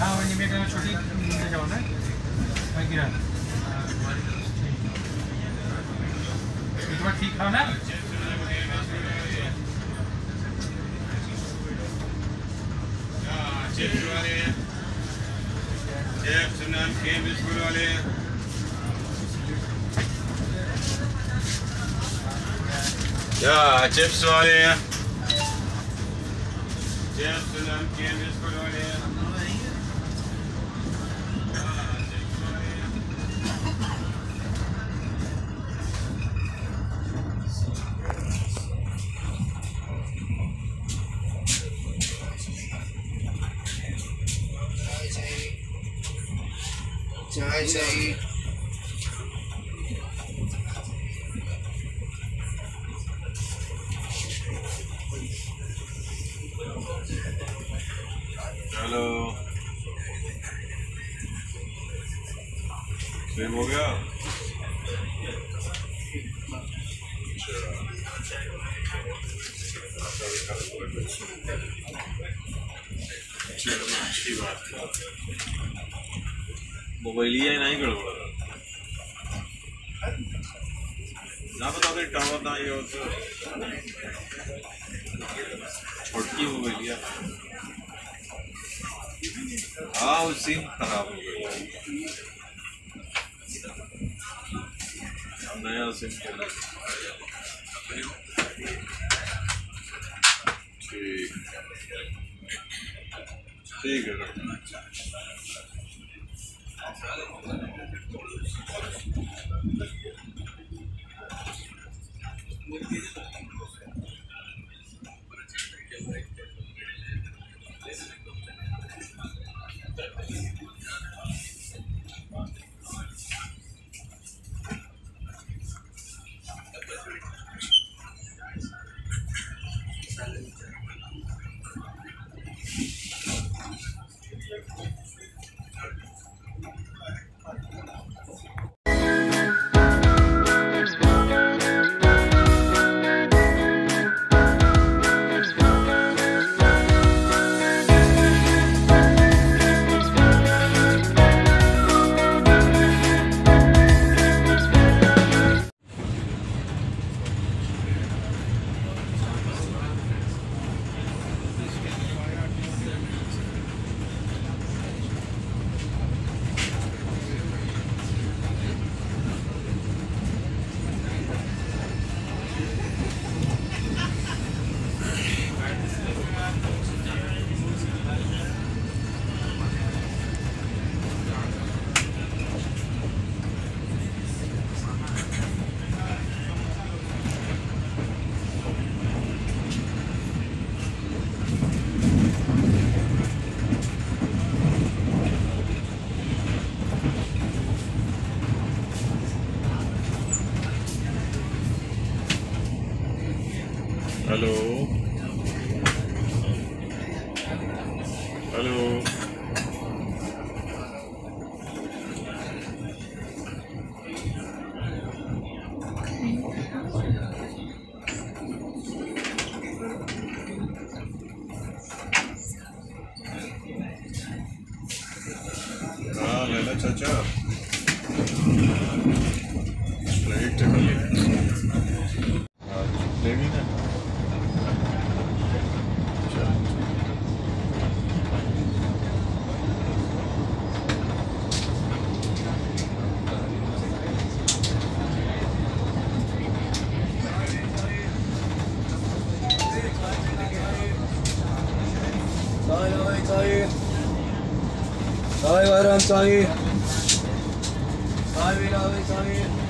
हाँ वही निमे का छोटी ले जाओ ना वही गिरा एक बार ठीक खाओ ना चिप्स वाले चिप्स नमकीन बिस्कुट वाले या चिप्स वाले चिप्स नमकीन बिस्कुट वाले चाय चाहिए हेलो सेव हो गया चलो अच्छी बात मोबाइलिया नहीं ना बता दे टावर ना ये छोटकी मोबाइलिया। हाँ वो सिम खराब हो नया सिम ठीक। ठीक है Thank you. हेलो हेलो हाँ लेना चाचा चाय वाराम चाय चाय भी लावे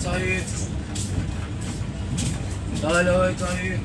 Sorry, 于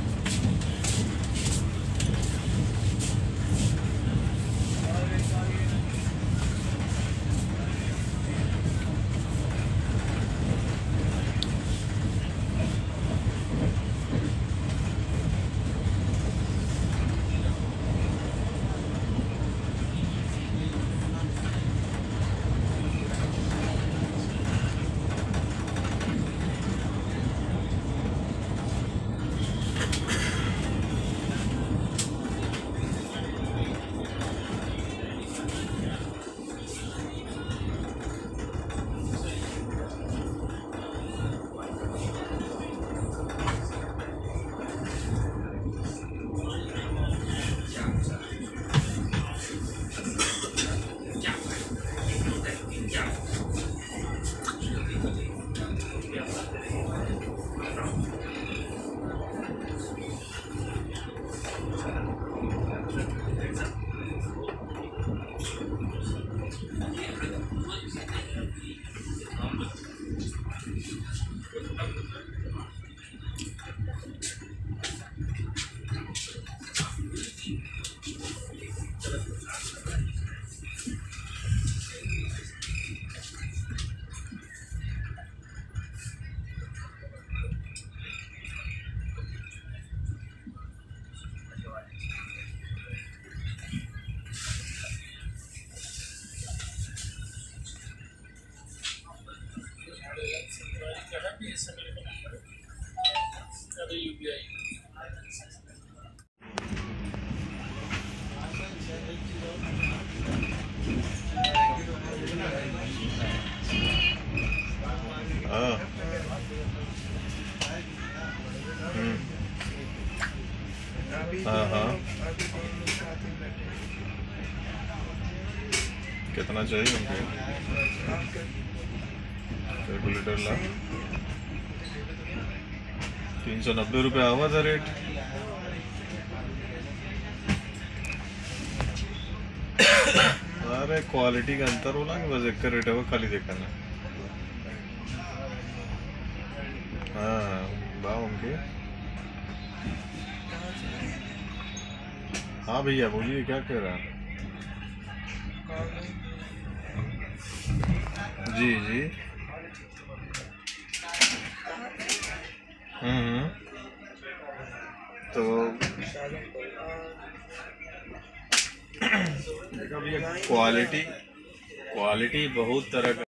हाँ। हाँ हाँ। कितना चाहिए उनके? रेगुलेटर ला। तीन सौ नब्बे रुपये हुआ था रेट। अरे क्वालिटी का अंतर कि बस एक रेट है वो खाली देखना हाँ हाँ भैया, बोलिए, क्या कह रहा जी जी। हम्म हम्म। तो क्वालिटी क्वालिटी बहुत तरह का